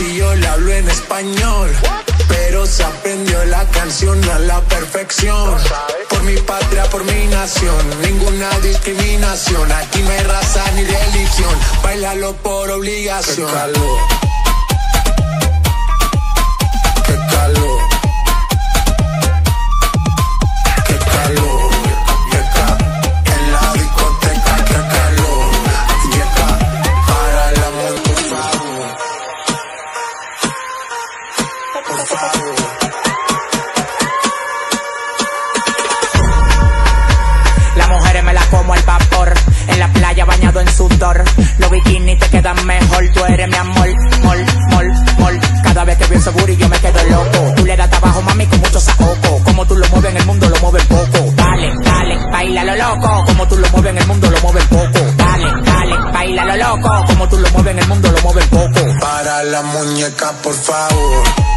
si yo le hablo en español. Pero se aprendió la canción a la perfección. Por mi patria, por mi nación, ninguna discriminación. Aquí no hay raza ni religión, bailalo por obligación. Las mujeres me las como al vapor. En la playa bañado en sudor. Los bikinis te quedan mejor. Tú eres mi amor, mol, mol, mol. Cada vez que veo ese booty yo me quedo loco. Tú le das trabajo, mami, con mucho saoco. Como tú lo mueves en el mundo, lo mueves poco. Dale, dale, baila lo loco. Como tú lo mueves en el mundo, lo mueves poco. Dale, dale, baila lo loco. Como tú lo mueves en el mundo, lo mueves poco. Para la muñeca, por favor.